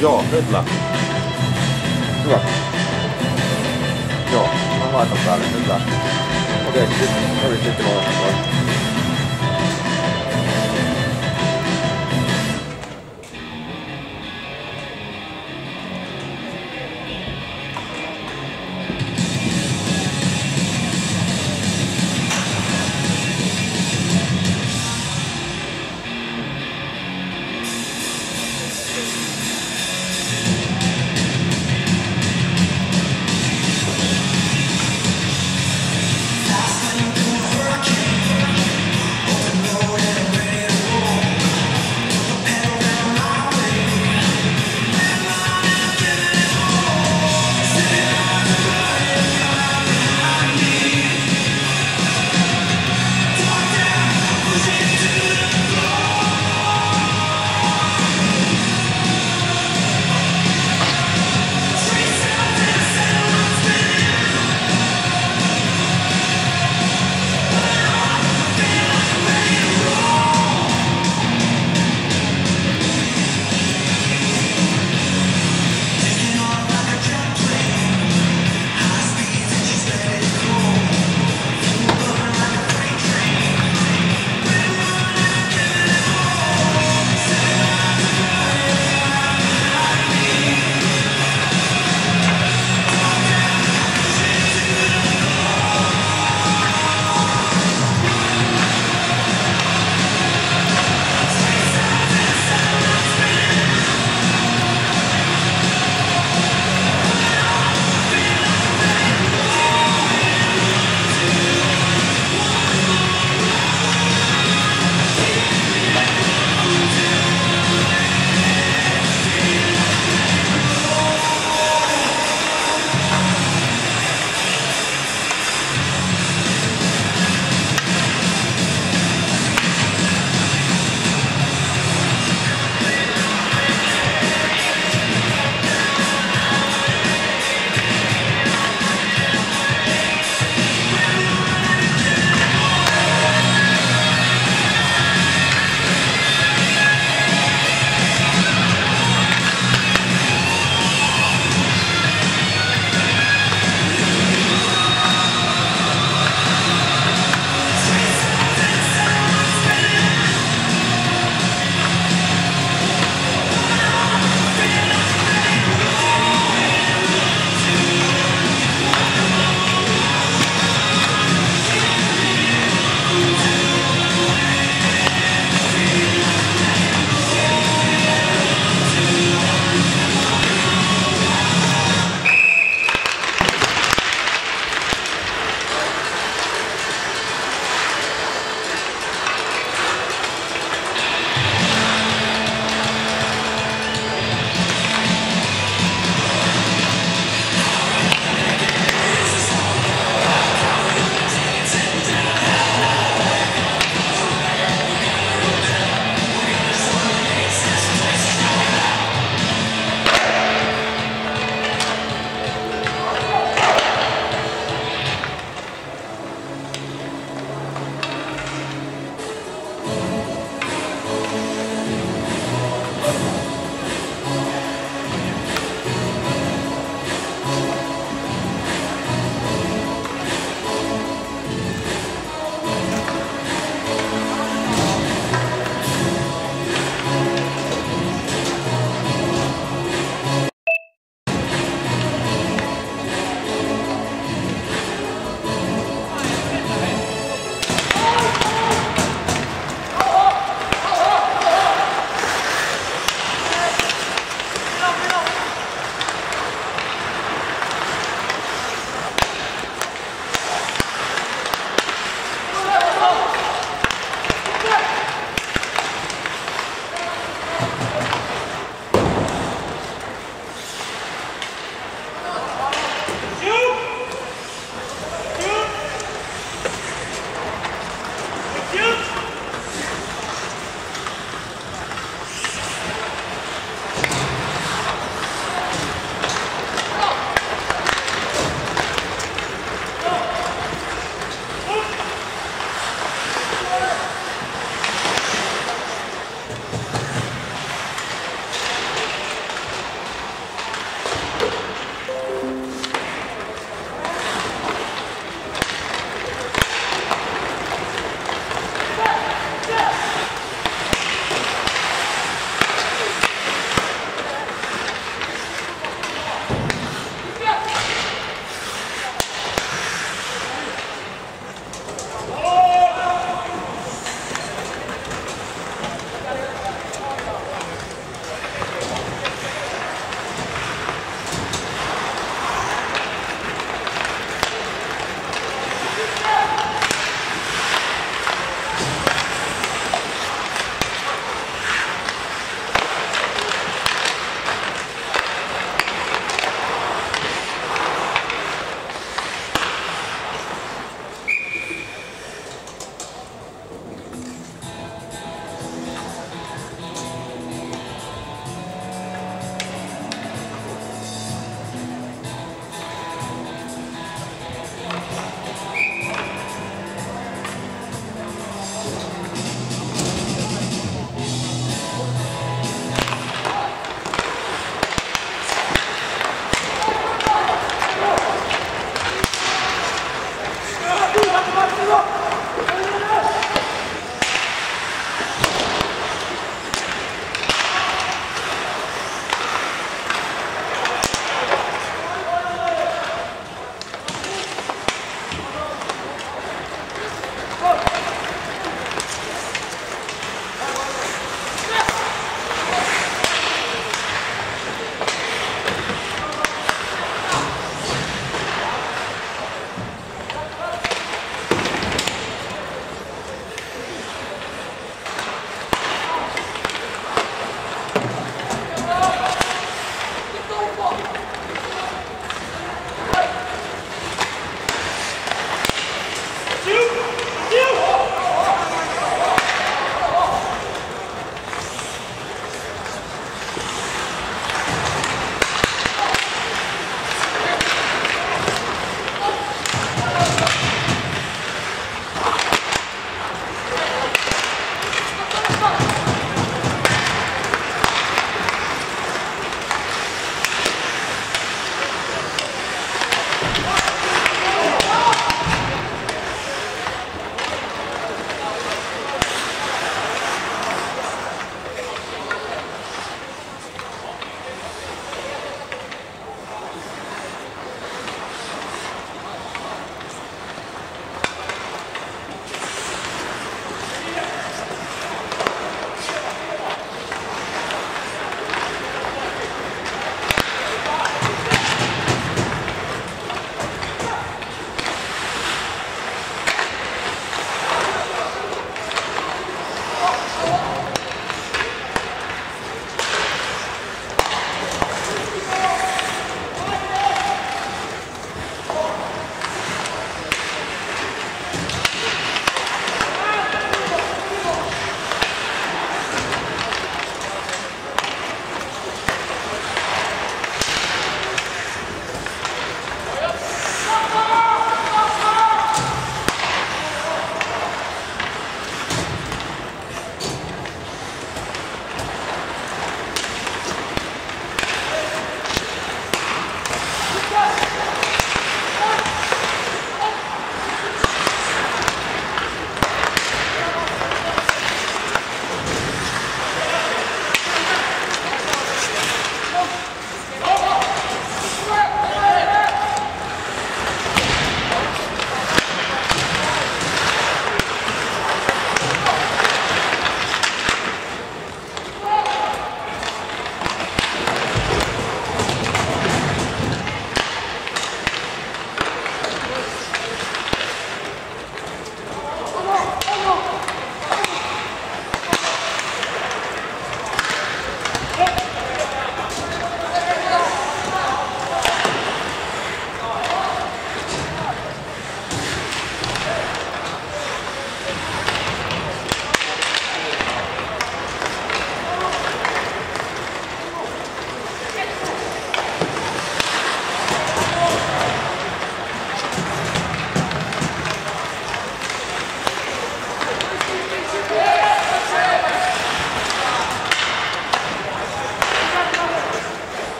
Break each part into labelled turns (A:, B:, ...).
A: Joo, kyllä.
B: Hyvä.
A: Joo, mä laitan päälle, kyllä.
B: Okei, sitten, no niin, sitten mä laitan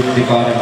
C: Devarim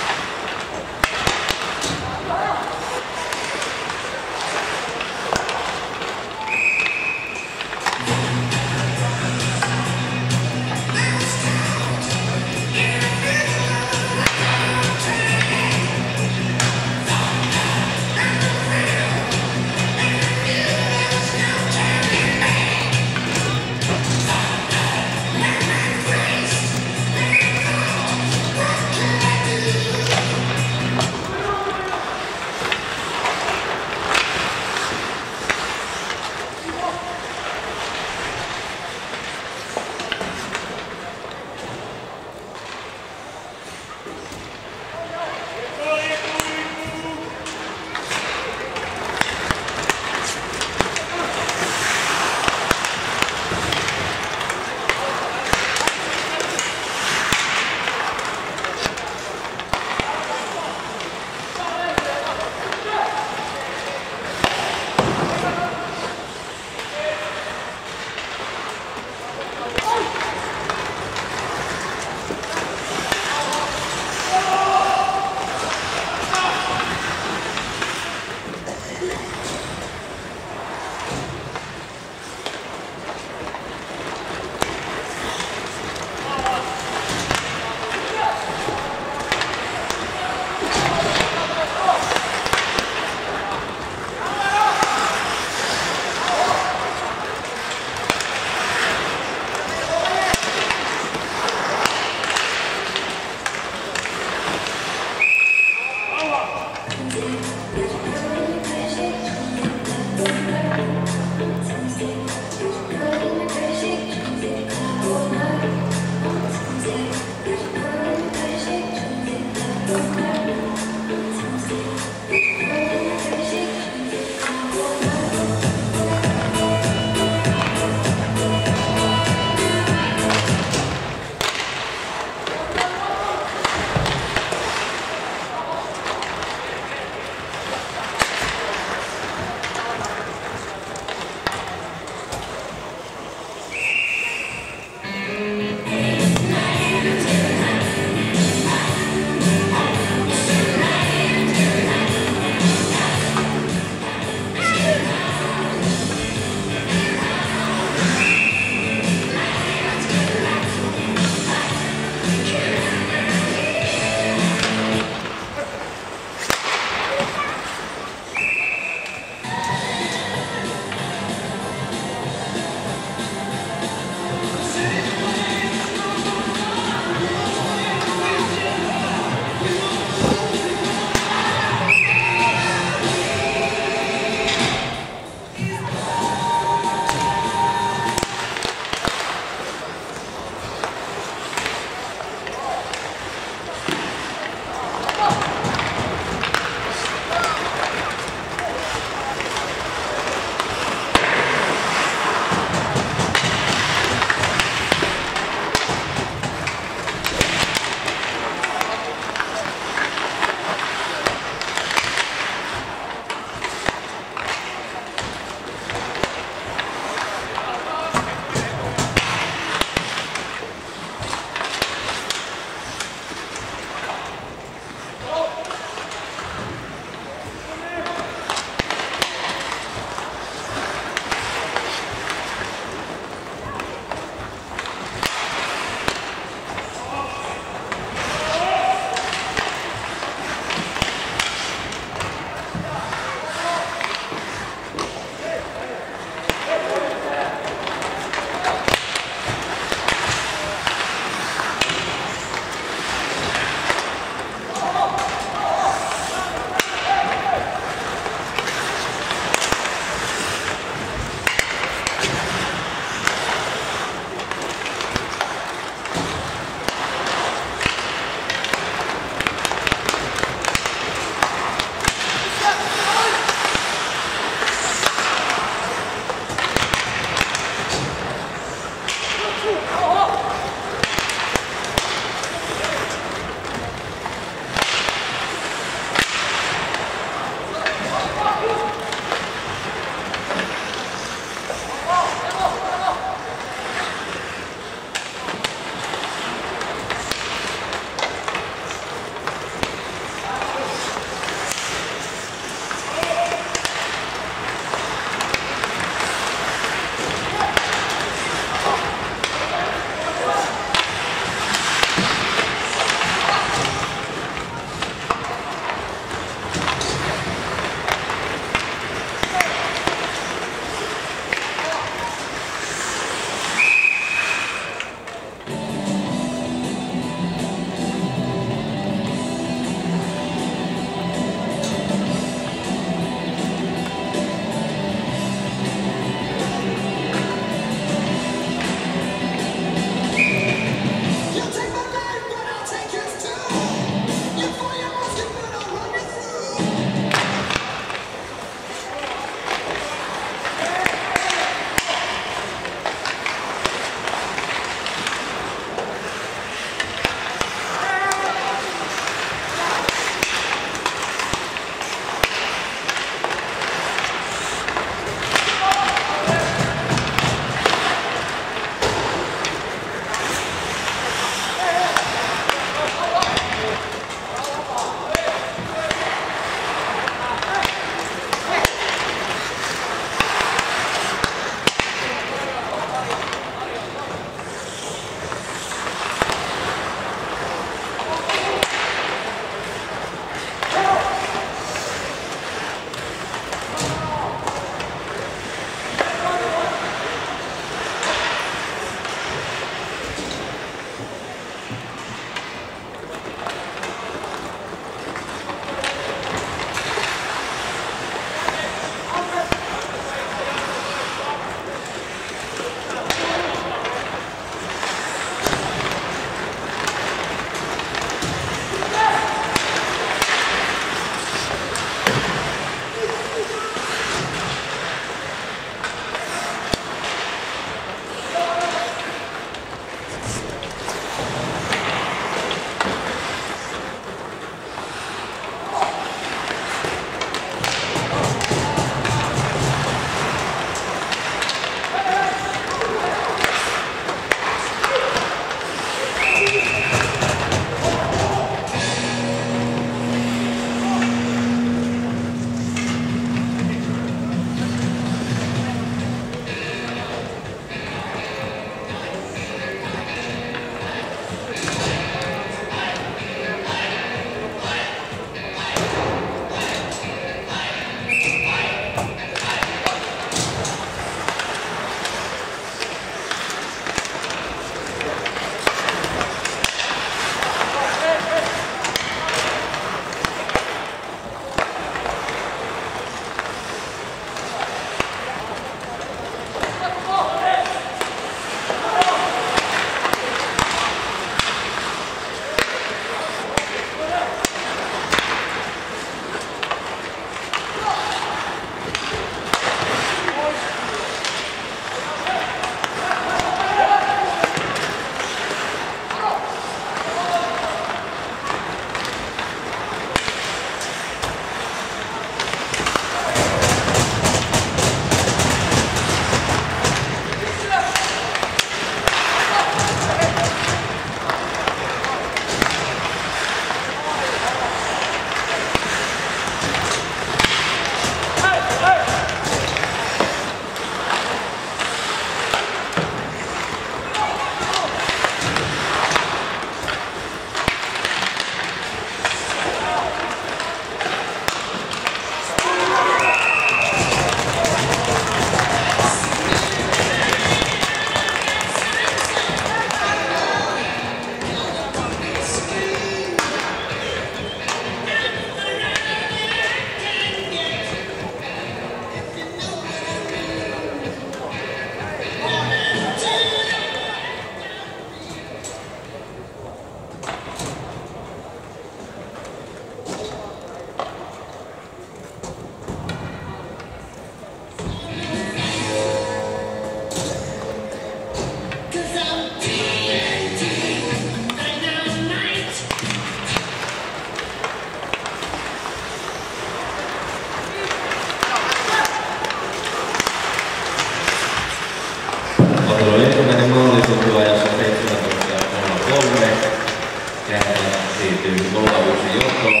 C: Pyysi 3-1 Jokkola,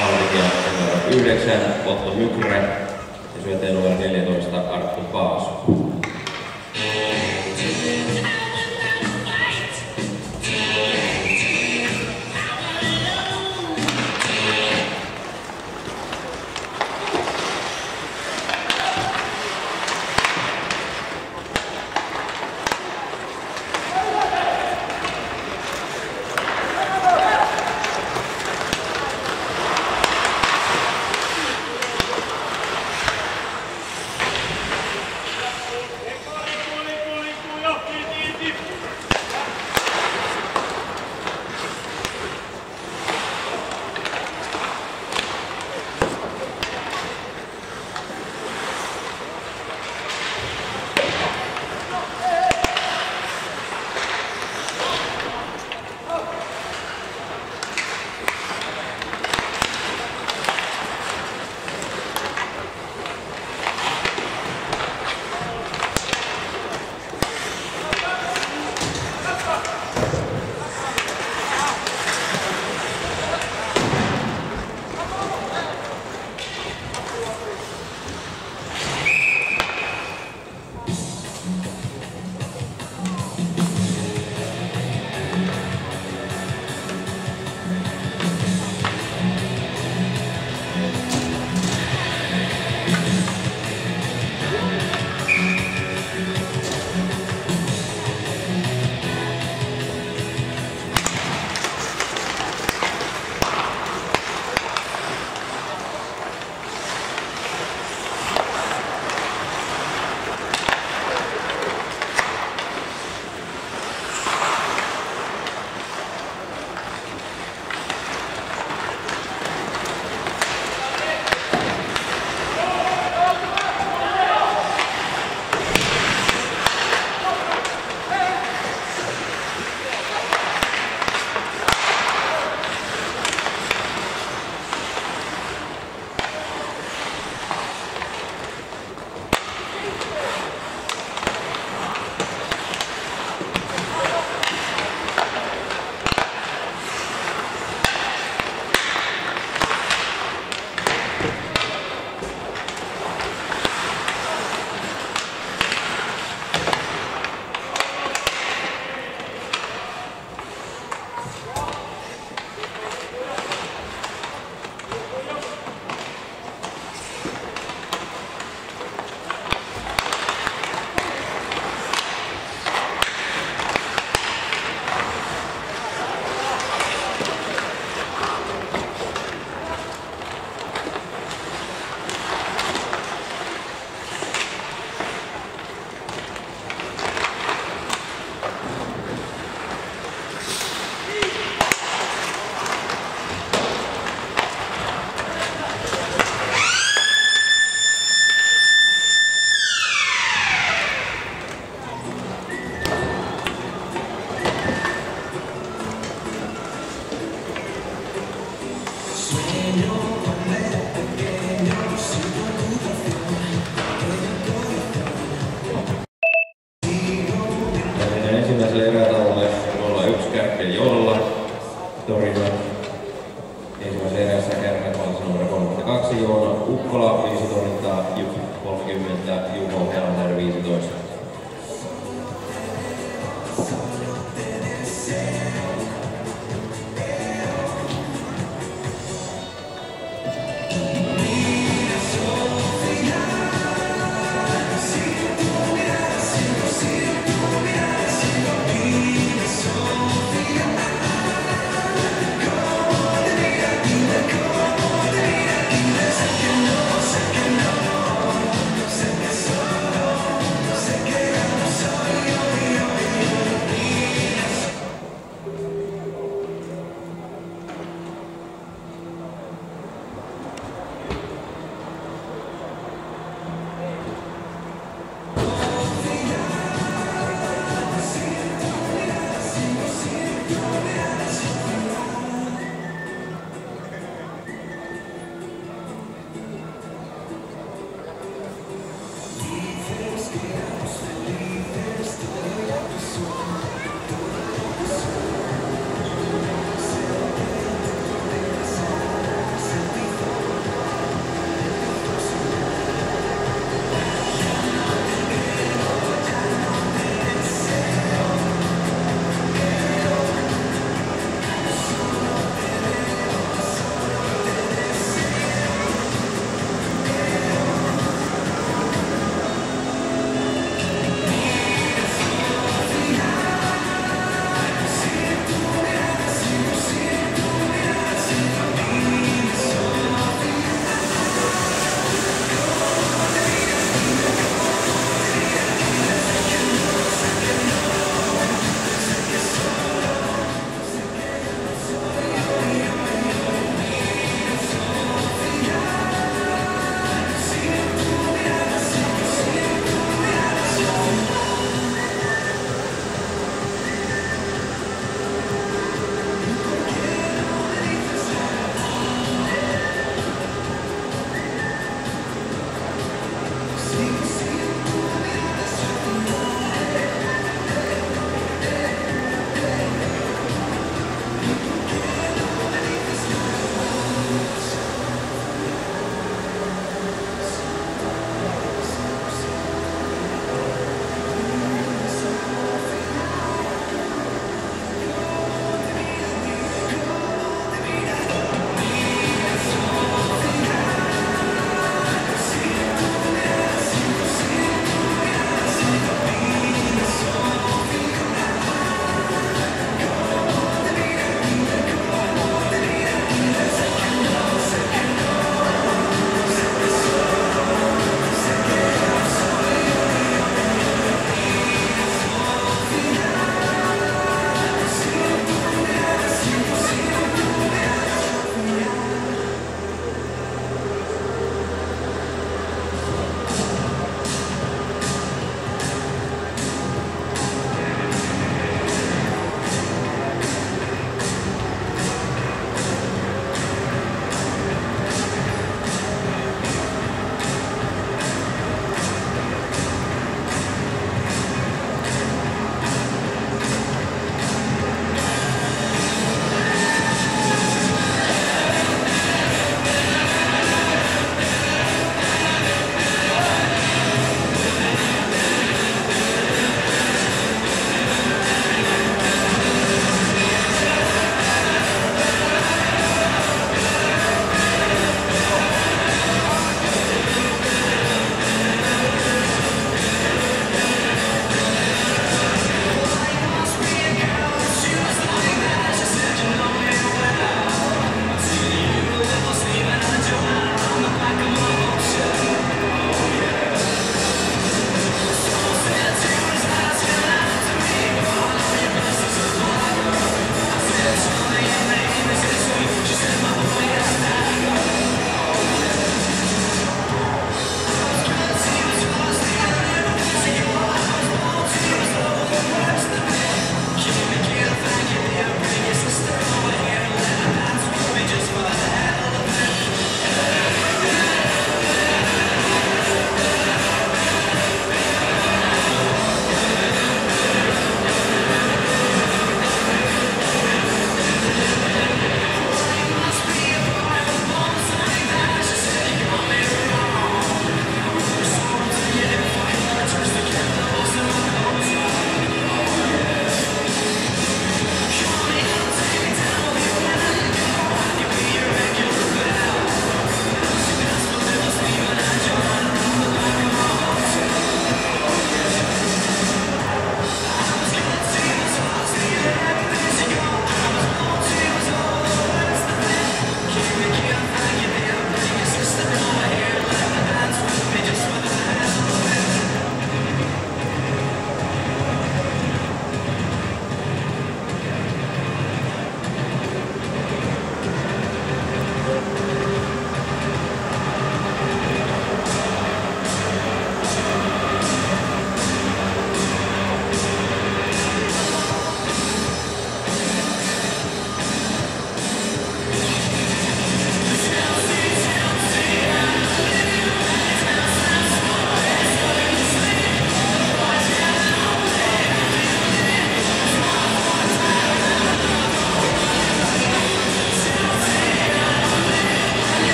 C: Malmikia numero 9, Otto Mykre ja syöteen numero 14 Arttu Paasu. Joona Ukkola 5 torjuntaa, Jyp 30, Juho Helander 15.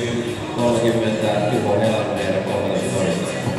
C: 31 30
D: Juho
C: Nelandeer 30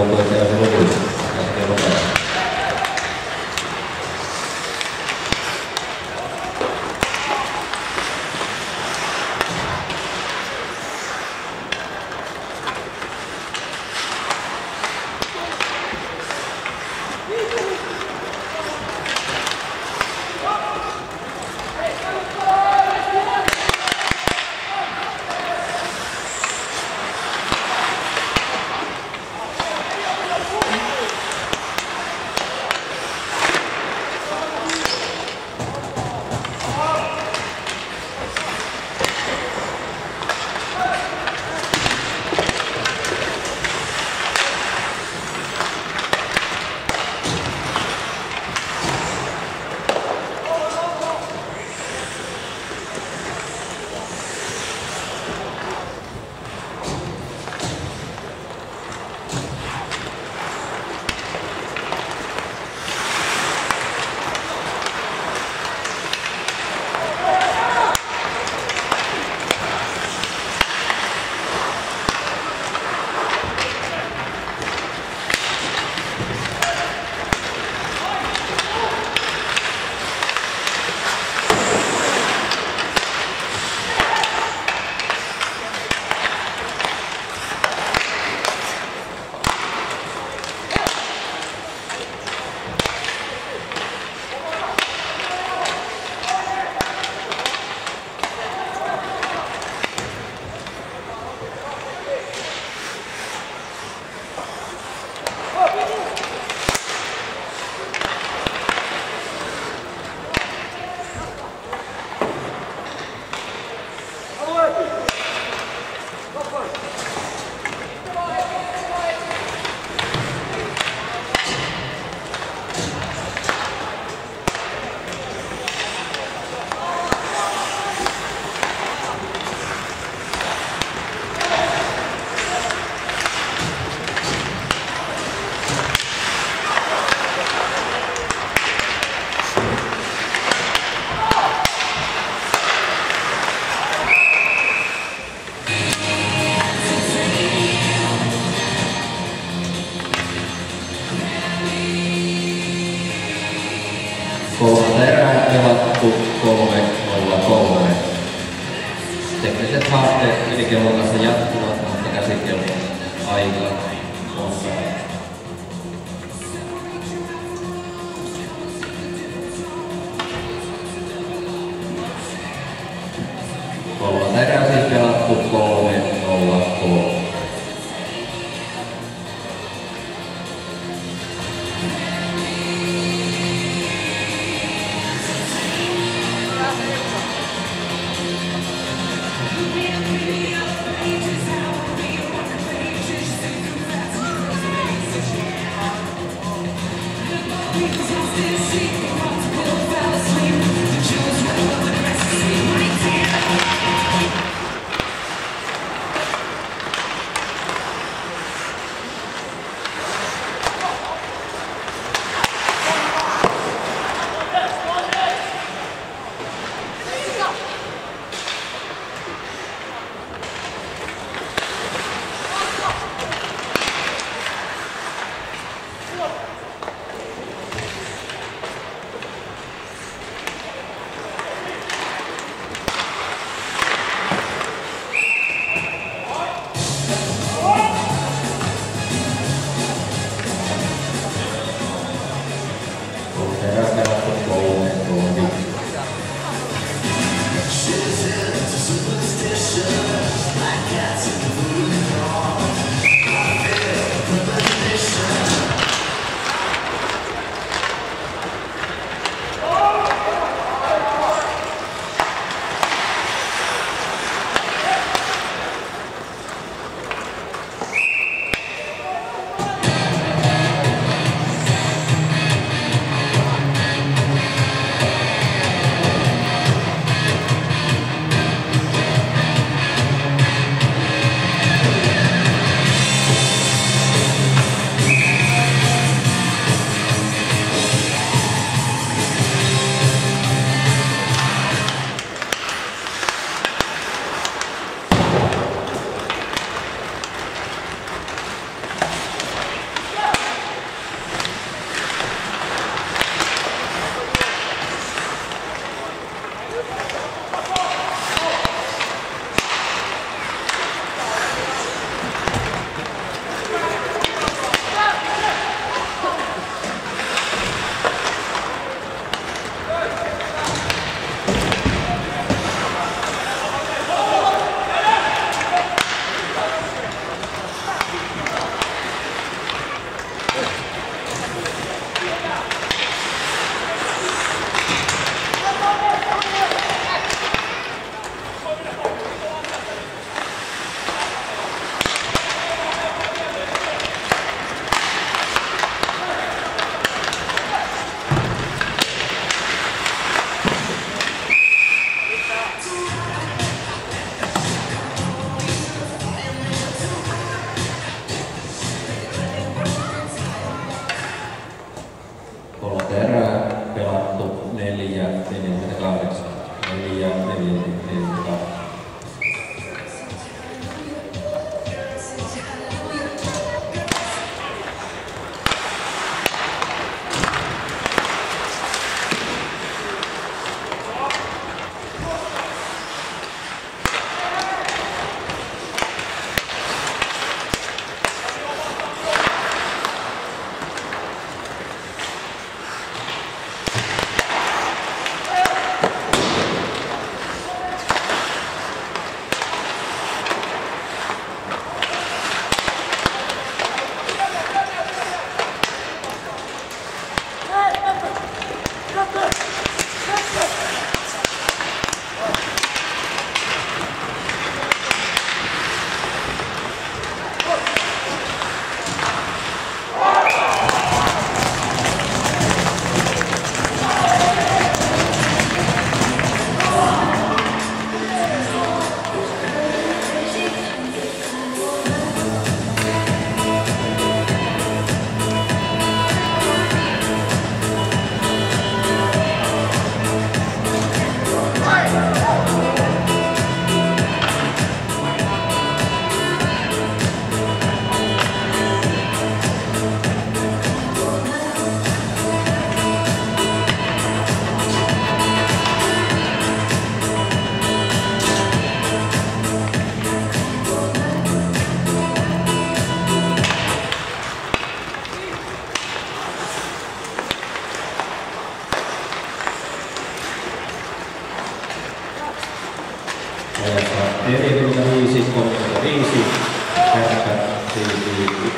C: облака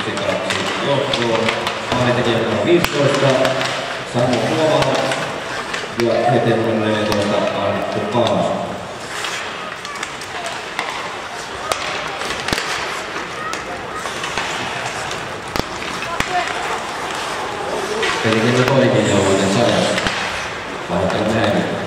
C: 1-2 johtoon. Maalintekijä numero 15, Samu Suomala ja heti numero 14, Arttu Paasu. Pelikin toimii jo vuoden sadassa. Pahoittelen näin.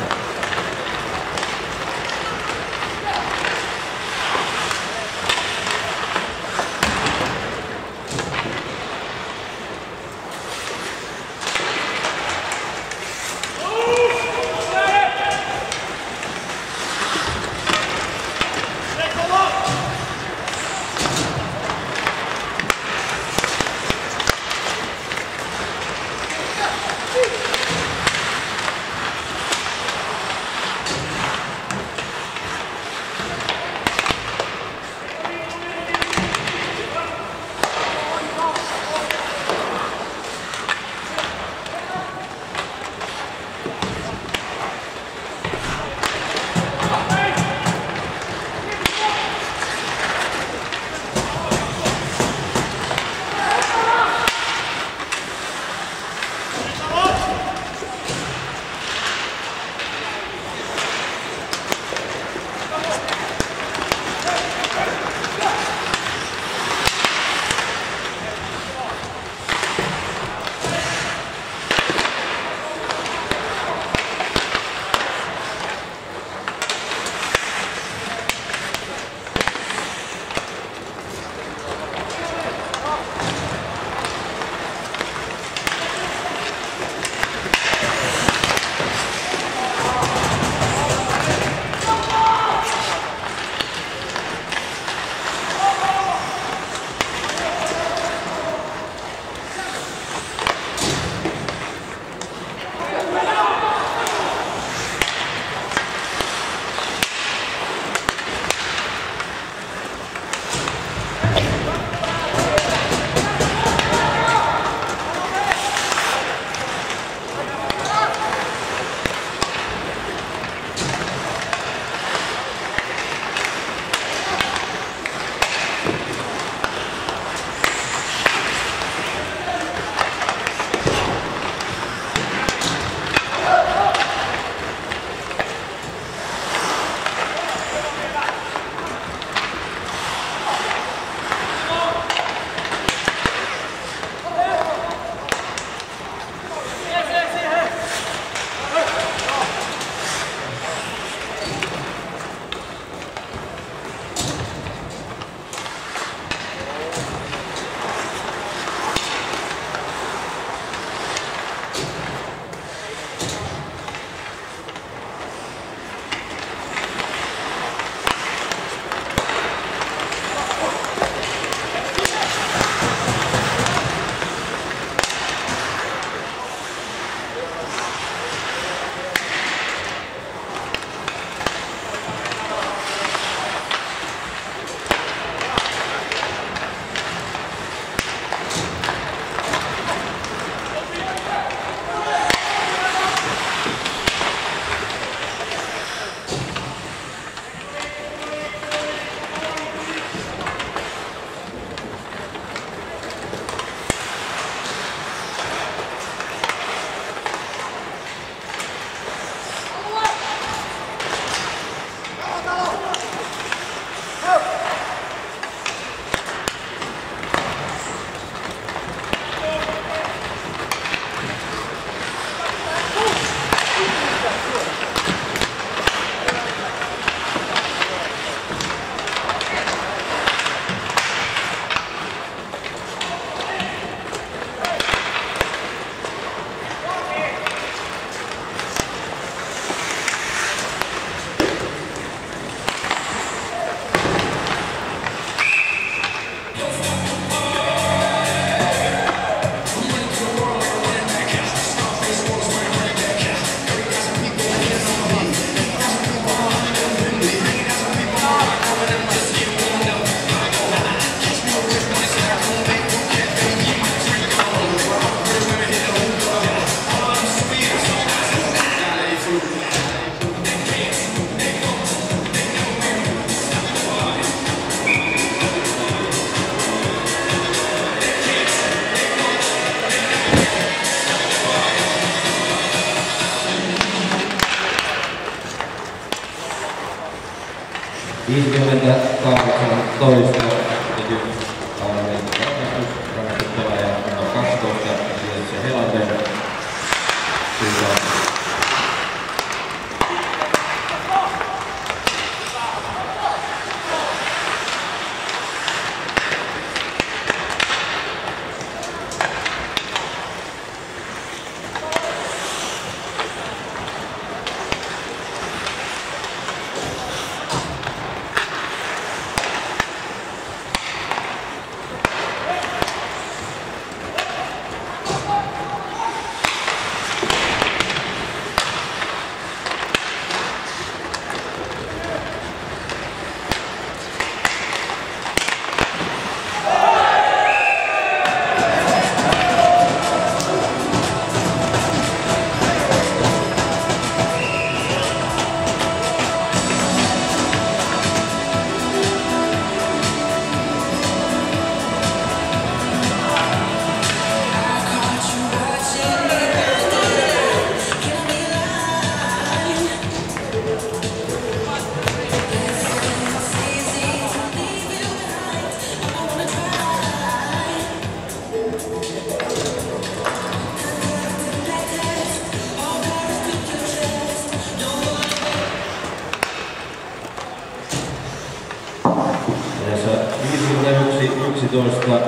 C: товариства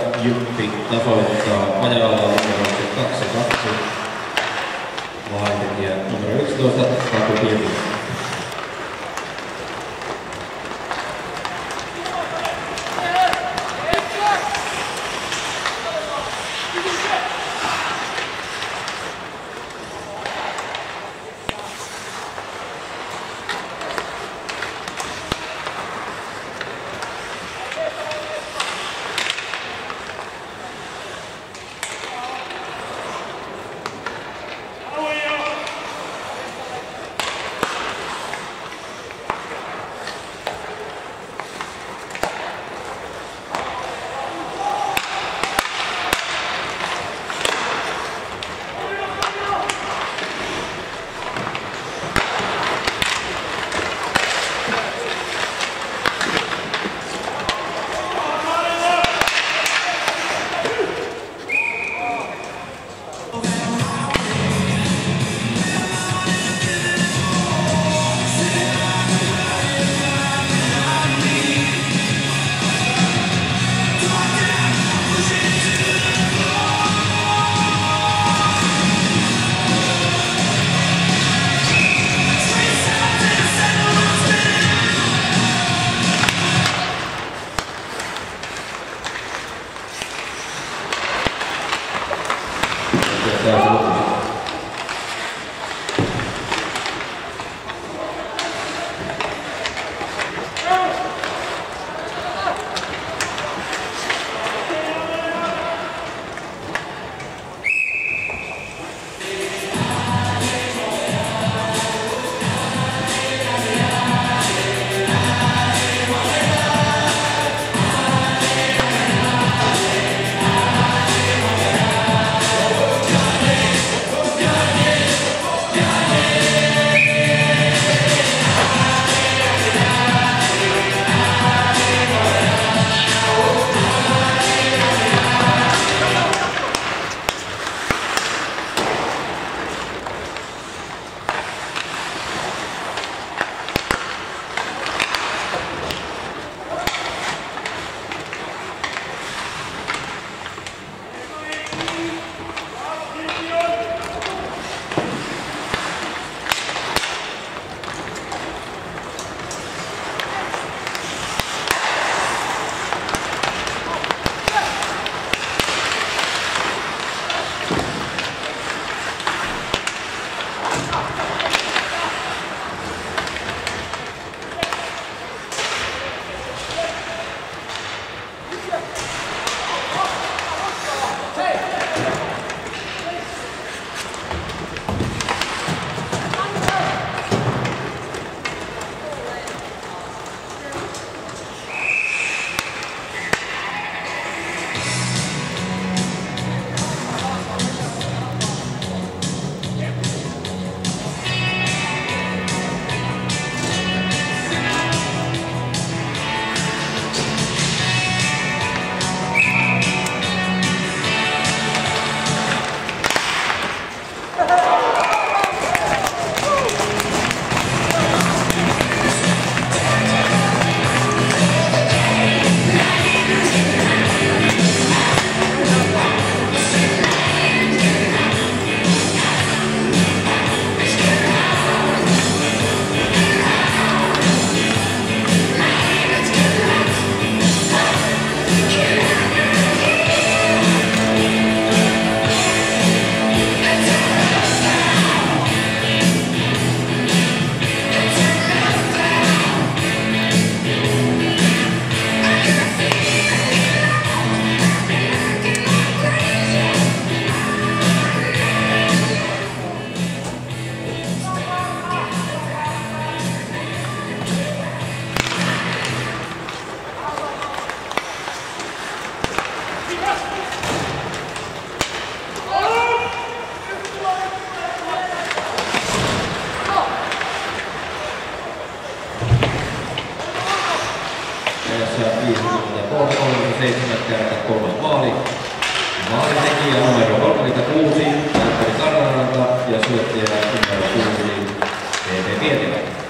C: maali. Maalintekijä numero 36, Antteri Karnaranta ja syöttäjä numero 6, TV Pietilä.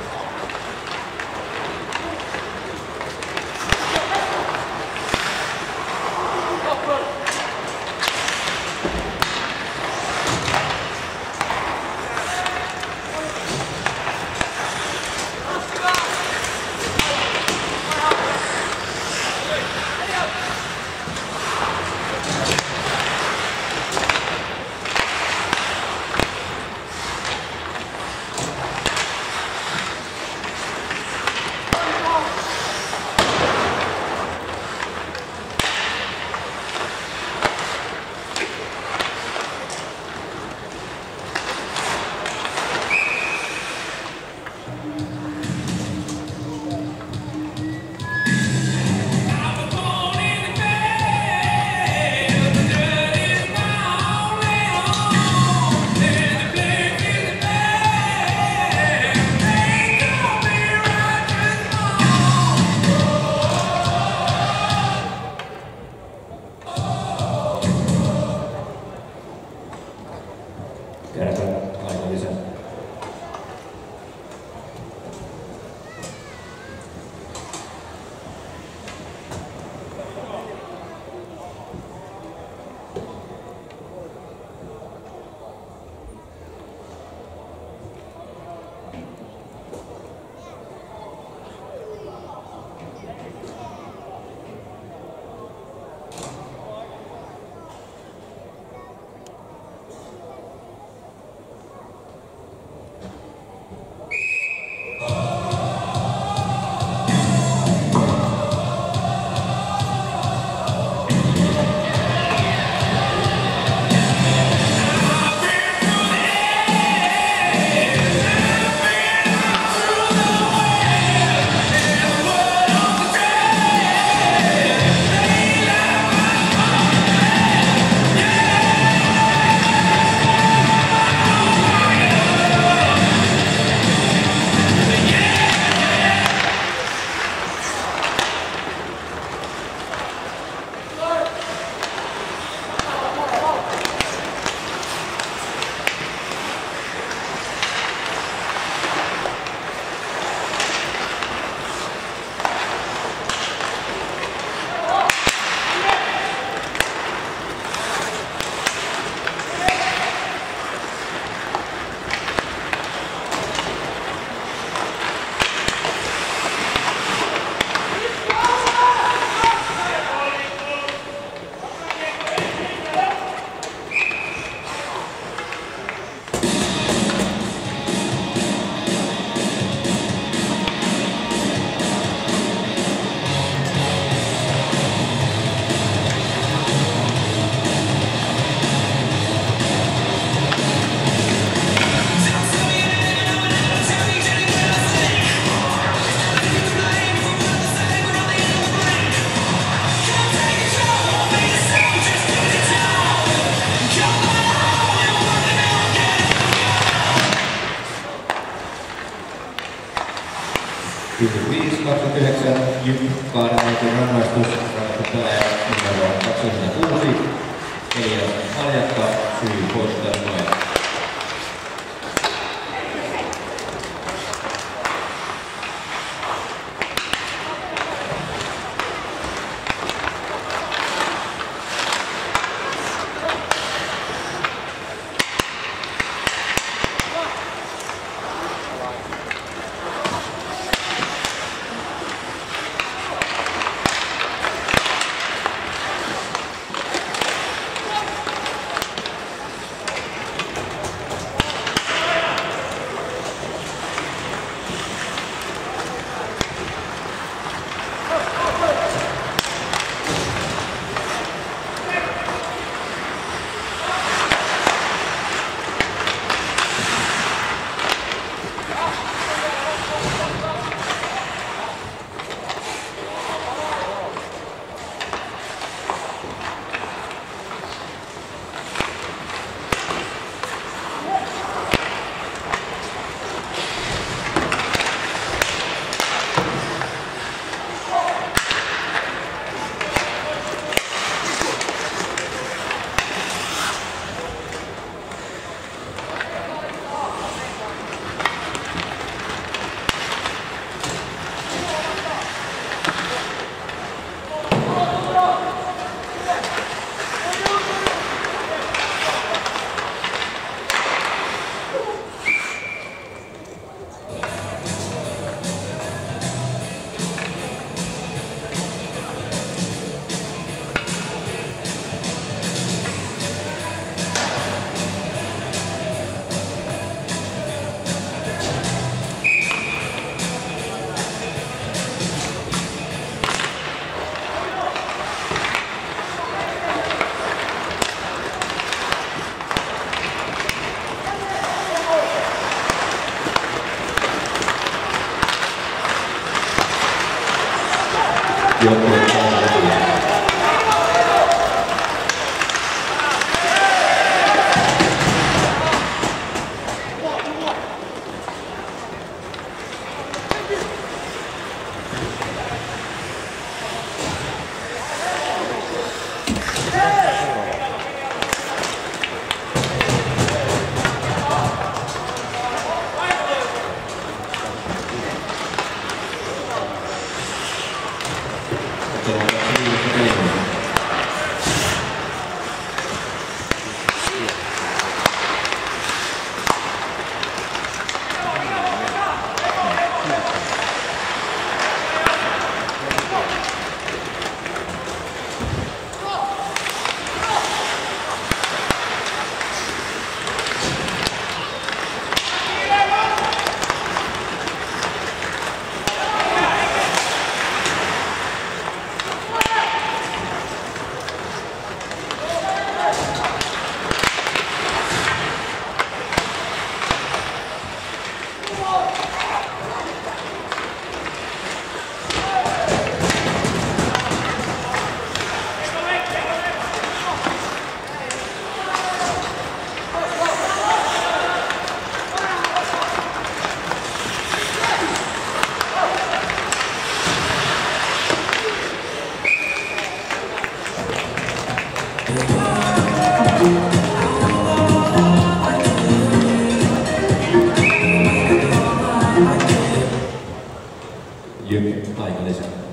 C: 夢、はい、マネ
D: ージャー。